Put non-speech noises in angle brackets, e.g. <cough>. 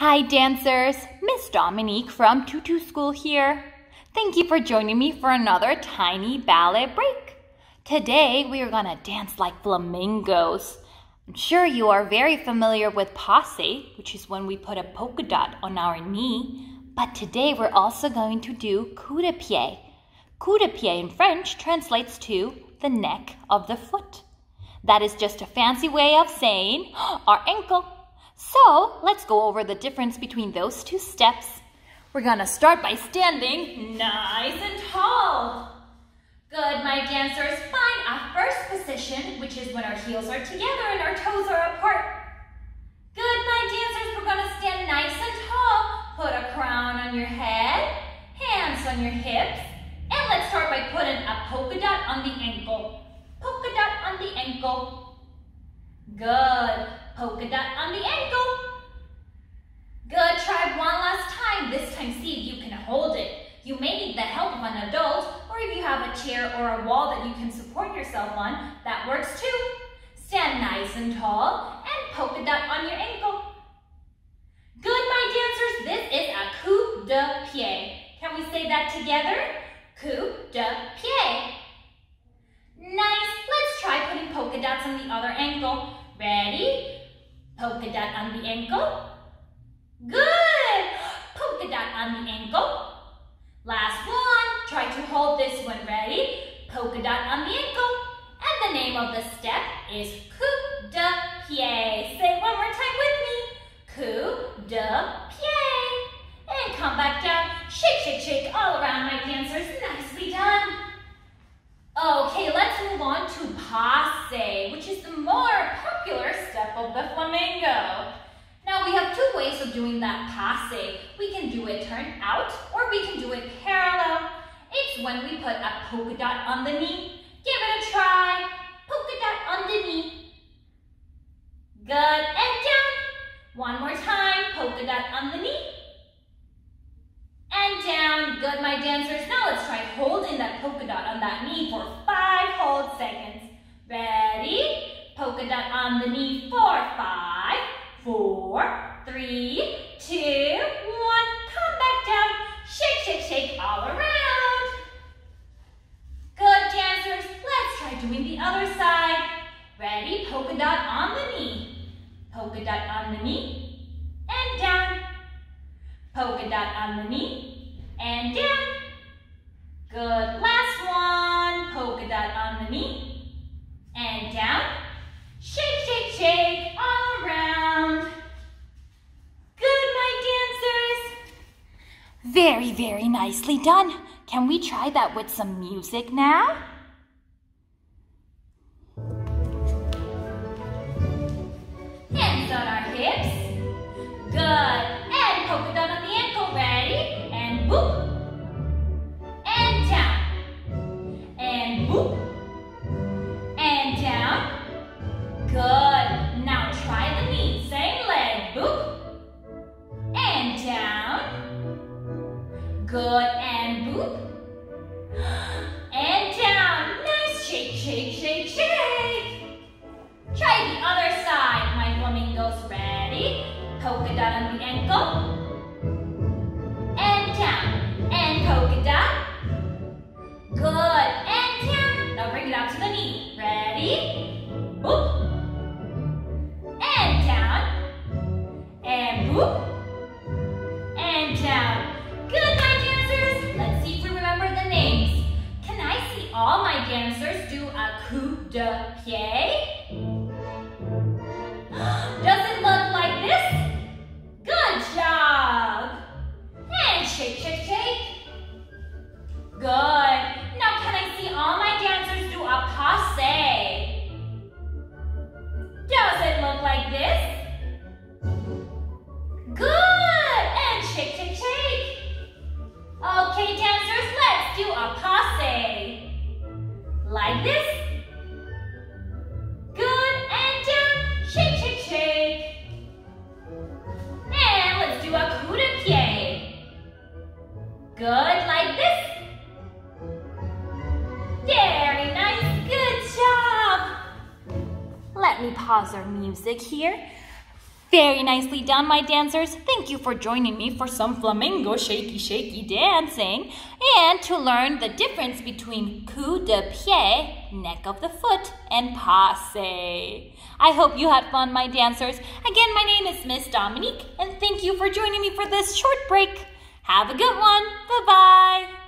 Hi dancers, Miss Dominique from Tutu School here. Thank you for joining me for another tiny ballet break. Today we are gonna dance like flamingos. I'm sure you are very familiar with passe, which is when we put a polka dot on our knee. But today we're also going to do coup de pied. Coup de pied in French translates to the neck of the foot. That is just a fancy way of saying <gasps> our ankle. So let's go over the difference between those two steps. We're gonna start by standing nice and tall. Good, my dancers. Find a first position, which is when our heels are together and our toes are apart. Good, my dancers. We're gonna stand nice and tall. Put a crown on your head, hands on your hips, and let's start by putting a polka dot on the ankle. Polka dot on the ankle. Good. Polka dot on the ankle. Good. Try one last time. This time see if you can hold it. You may need the help of an adult, or if you have a chair or a wall that you can support yourself on, that works too. Stand nice and tall, and polka dot on your ankle. Good, my dancers, this is a coup de pied. Can we say that together? Coup de pied. Nice. Let's try putting polka dots on the other ankle. Ready? Polka dot on the ankle. Good. <gasps> Polka dot on the ankle. Last one. Try to hold this one. Ready? Polka dot on the ankle. And the name of the step is coup de pied. Say one more time with me. Coup de pied. And come back down. Shake, shake, shake all around my dancers. Nicely done. Okay, let's move on to passe, which is the more popular step of the flamingo. Now we have two ways doing that passe. We can do it turn out or we can do it parallel. It's when we put a polka dot on the knee. Give it a try. Polka dot on the knee. Good, and down. One more time, polka dot on the knee. And down. Good, my dancers. Now let's try holding that polka dot on that knee for five whole seconds. Ready? Polka dot on the knee for five, four, three, two, one. Come back down. Shake, shake, shake all around. Good, dancers. Let's try doing the other side. Ready? Polka dot on the knee. Polka dot on the knee. And down. Polka dot on the knee. And down. Good. Last one. Polka dot on the knee. And down. Shake, shake, shake all around. Good, my dancers. Very, very nicely done. Can we try that with some music now? Hands on our hips. Good. And polka dot on the ankle. Ready? And whoop. And down. And whoop. And down. Good. Now try the knee. Same leg. Boop. And down. Good. And dancers do a coup de pied? Let me pause our music here. Very nicely done, my dancers. Thank you for joining me for some flamingo shaky shaky dancing and to learn the difference between coup de pied, neck of the foot, and passe. I hope you had fun, my dancers. Again, my name is Miss Dominique, and thank you for joining me for this short break. Have a good one. Bye-bye.